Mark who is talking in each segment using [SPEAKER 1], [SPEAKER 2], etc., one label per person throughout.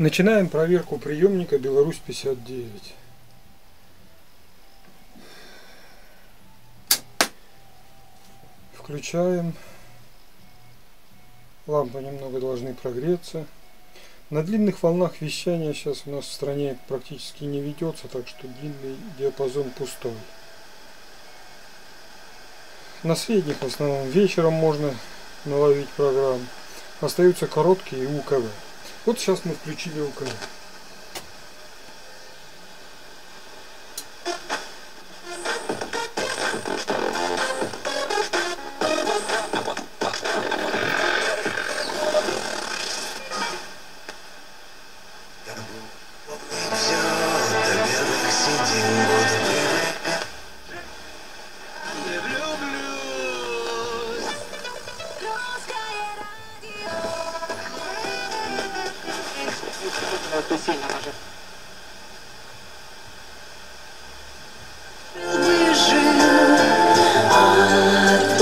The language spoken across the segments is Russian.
[SPEAKER 1] Начинаем проверку приемника Беларусь 59. Включаем. Лампы немного должны прогреться. На длинных волнах вещания сейчас у нас в стране практически не ведется, так что длинный диапазон пустой. На средних в основном вечером можно наловить программ. Остаются короткие и УКВ. Вот сейчас мы включили УКВ.
[SPEAKER 2] ты сильно нажал.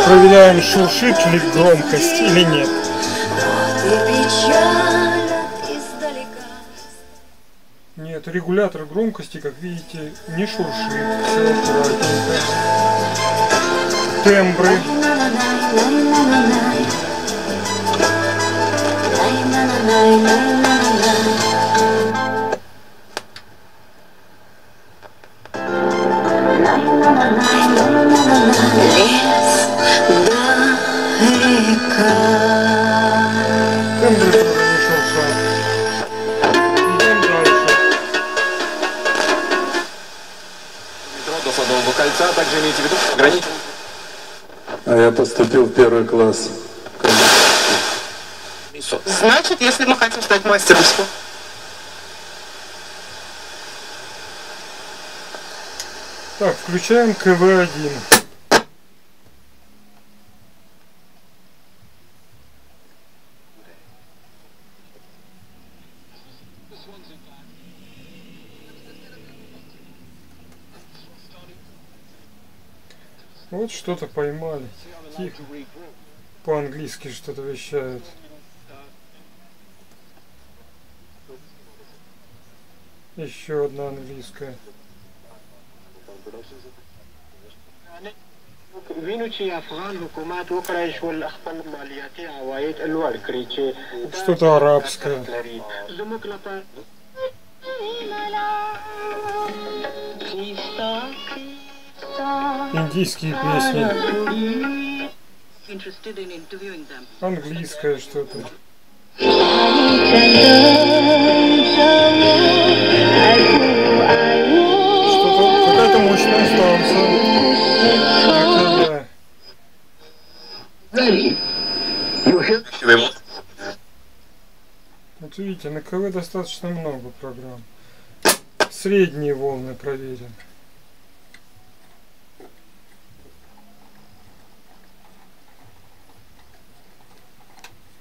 [SPEAKER 1] Проверяем, шуршит ли громкость или нет. Нет, регулятор громкости, как видите, не шуршит. Все аккуратненько. Тембры.
[SPEAKER 3] Лес
[SPEAKER 2] кольца, также имейте в виду.
[SPEAKER 4] А я поступил в первый класс.
[SPEAKER 5] Значит, если мы хотим стать мастером спорта,
[SPEAKER 1] Так, включаем КВ-1. Ну, вот что-то поймали. Тихо. По-английски что-то вещают. Еще одна английская. Что-то арабское. Индийские песни. Английское что-то. Что-то какая-то мощная станция. КВ. Вот видите, на КВ достаточно много программ. Средние волны проверим. Нет. Не на средних. Не на длинных. Нет вещания.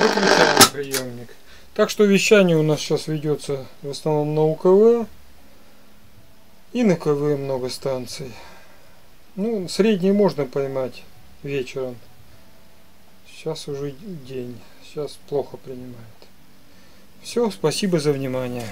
[SPEAKER 1] Выключаем приемник. Так что вещание у нас сейчас ведется в основном на УКВ. И на КВ много станций. Ну, средние можно поймать вечером. Сейчас уже день. Сейчас плохо принимает. Все, спасибо за внимание.